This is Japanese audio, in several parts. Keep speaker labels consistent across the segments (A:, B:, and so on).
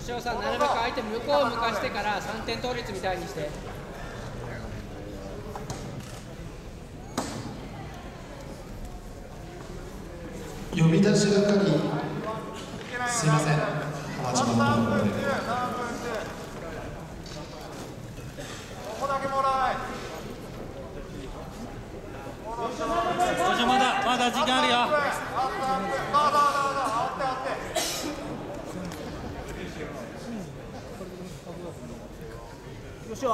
A: 吉尾さんなるべく相手向こうを向かしてから3点倒立みたいにして。
B: 呼び出し係すいません。のところで。
C: ここだけもらえ
D: よしまだまだ時間あるよ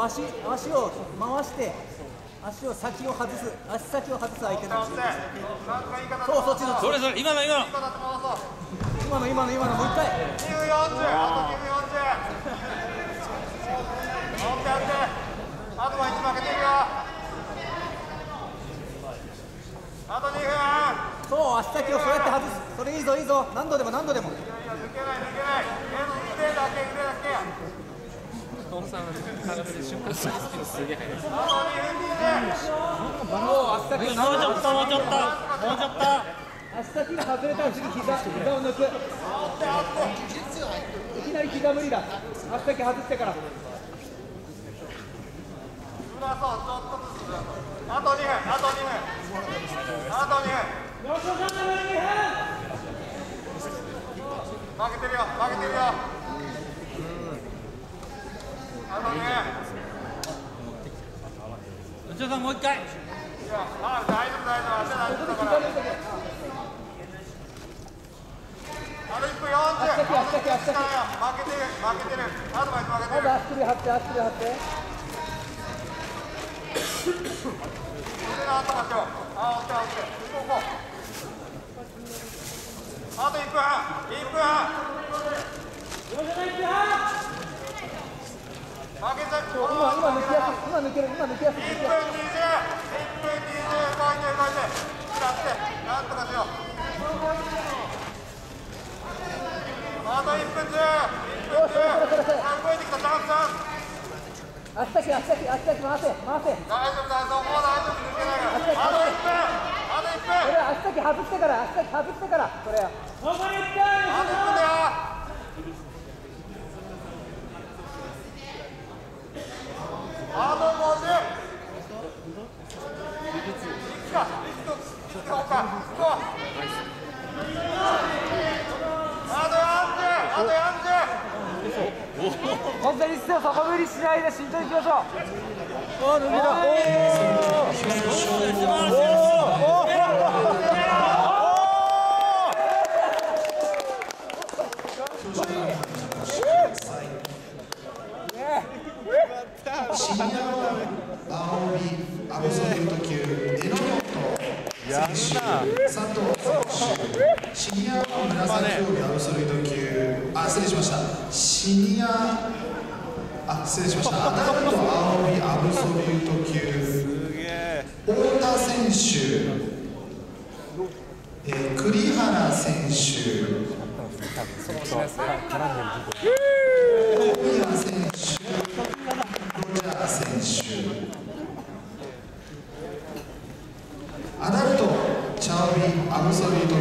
E: 足足を回して足を先を外す足先を外す相手のそうそっちの
D: それそれ今の今の。
E: 今の今の今のもう一回。
C: 940あと940オッケーオッケーあとは1負けてるよあと2分
E: そう足先をそうやって外す。それいいぞいいぞ。何度でも何度でも。
C: い。や抜け。ない抜け。ない腕だけ腕だけ。
A: トムさんは体で瞬間すげえ速いです
C: あと2分
E: もう足先
D: もうちょっともうちょっともうちょっと
E: 足先が外れたら次膝。膝。を抜くいきなり膝。無理だ足先外してから
C: あと2分あと2分あと2分負けてるよ負けてるよ。あと2分
D: 吉尾さんもう一回。
C: いやあ大丈夫大丈夫足大丈夫だから。あと1分40
E: 足先足先足先
C: 負けてる負けてる。アドバイス負けてる。
E: まず足首張って足首張って
C: 腕の頭あオッケーオッケーこうこうあと1分半1分半負けちゃ
E: 今今抜きやすい今抜ける今抜きやすい
C: 1分20、1分20、超えて超えて、使って、なんとかしよう。あと1分10、1分10、あ動いてきた、チャンスチャンス。
E: 足先足先足先回せ回せ
C: 大丈夫、大丈夫、もう大丈夫、抜けないから。あと1分、あと1
E: そ
C: 分、
E: れ足先外してから足先外してからそれ
C: あと1分だよ。あと50。いくか、いくか、いくか、行こう。あと40、あと40。
E: 本当に姿勢を底振りしないで慎重にいきましょうおお抜けた
B: シニアの青帯アブソリュート級エノモト選手佐藤選手シニアの紫帯アブソリュート級あ失礼しましたシニアあ失礼しましたアダルト青帯アブソリュート級太田選手えー栗原選手小宮選手ロジャー選手アダルトチャオビアブソリート級。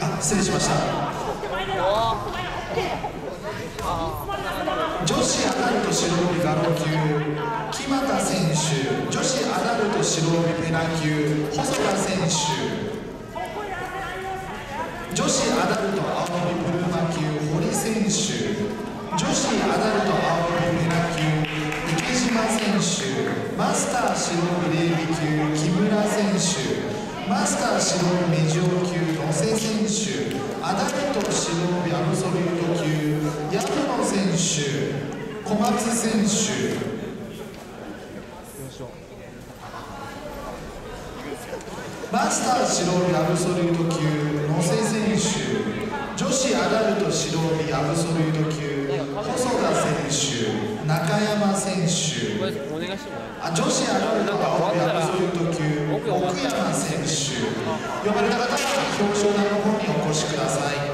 B: あ失礼しました。女子アダルト白帯ガロ級。木俣選手。女子アダルト白帯ペナ級。細田選手。女子アダルト青帯ブルーマ級。堀選手。女子アダルト青帯ペナ級。白帯礼儀級木村選手マスター白帯メジオ級野瀬選手アダルト白帯アブソリュート級薮野選手小松選手マスター白帯アブソリュート級野瀬選手女子アダルト白帯アブソリュート級中山選手。あ女子アダルト青帯アブソリュート級奥山選手。呼ばれた方は表彰台の方にお越しください。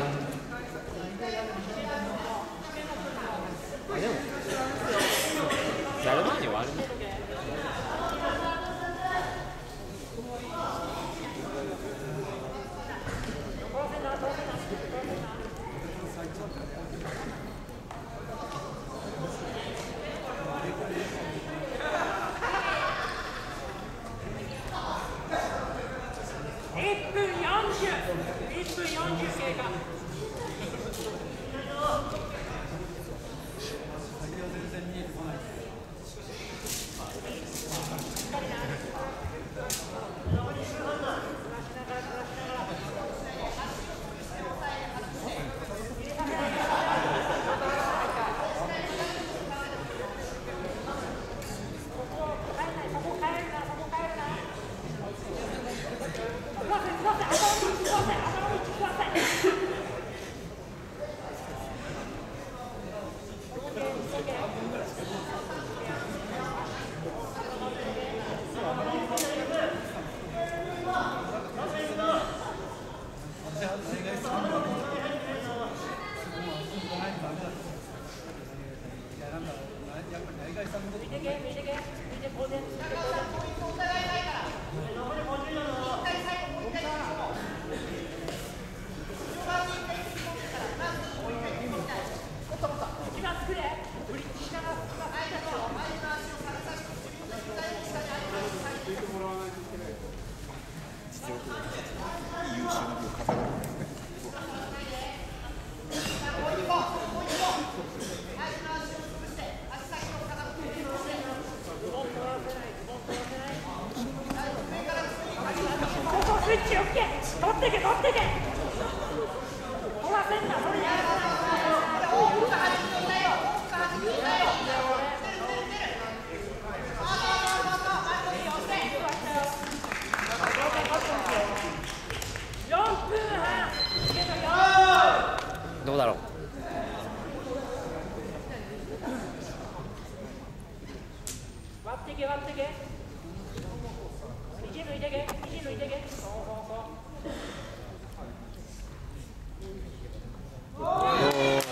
F: スイッチ OK 取ってけ取ってけ取らせんなそれやど
D: うだろう？
F: 割ってけ割ってけ。Oh!